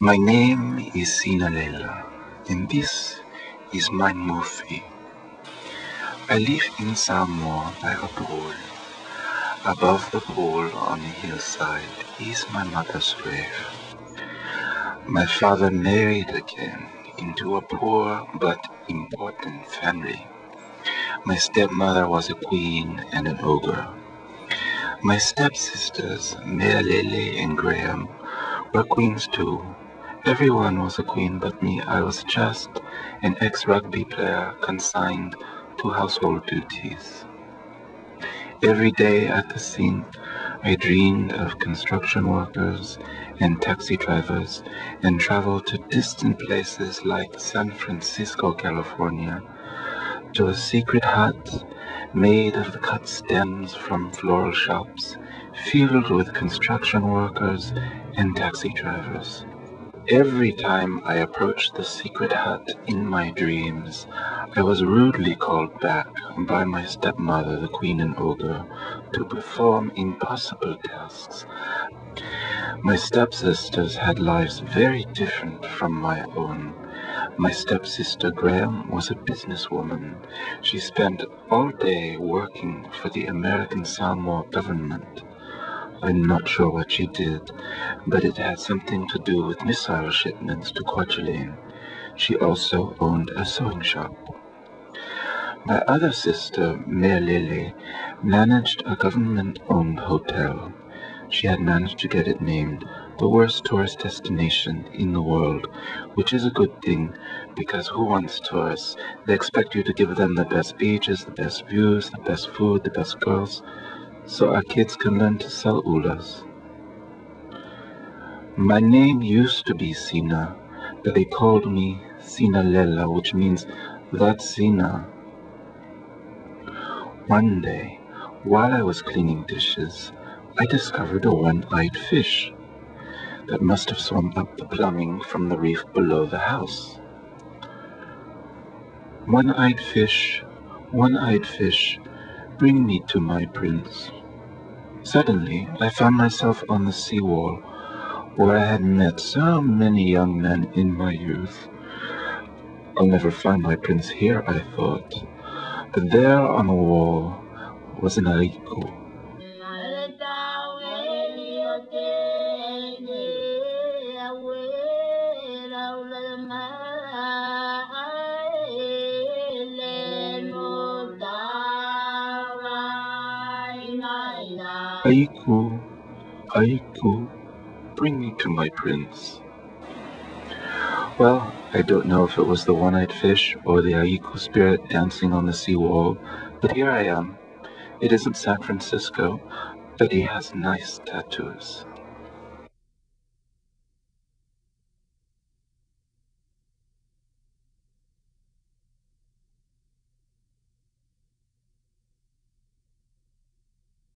My name is Sinalela, and this is my movie. I live in Samoa by a pool. Above the pool on the hillside is my mother's grave. My father married again into a poor but important family. My stepmother was a queen and an ogre. My stepsisters, Mealele and Graham, were queens too. Everyone was a queen but me. I was just an ex-rugby player consigned to household duties. Every day at the scene, I dreamed of construction workers and taxi drivers and traveled to distant places like San Francisco, California, to a secret hut made of the cut stems from floral shops, filled with construction workers and taxi drivers. Every time I approached the secret hut in my dreams, I was rudely called back by my stepmother, the queen and ogre, to perform impossible tasks. My stepsisters had lives very different from my own. My stepsister Graham was a businesswoman. She spent all day working for the American Samoa government. I'm not sure what she did, but it had something to do with missile shipments to Kwajalein. She also owned a sewing shop. My other sister, Mealele, managed a government-owned hotel. She had managed to get it named the worst tourist destination in the world, which is a good thing because who wants tourists? They expect you to give them the best beaches, the best views, the best food, the best girls so our kids can learn to sell ulas. My name used to be Sina, but they called me Sina Lela, which means that Sina. One day, while I was cleaning dishes, I discovered a one-eyed fish that must have swum up the plumbing from the reef below the house. One-eyed fish, one-eyed fish, Bring me to my prince. Suddenly, I found myself on the seawall, where I had met so many young men in my youth. I'll never find my prince here, I thought. But there on the wall was an ariku. Aiku, Aiku, bring me to my prince. Well, I don't know if it was the one-eyed fish or the Aiku spirit dancing on the seawall, but here I am. It isn't San Francisco, but he has nice tattoos.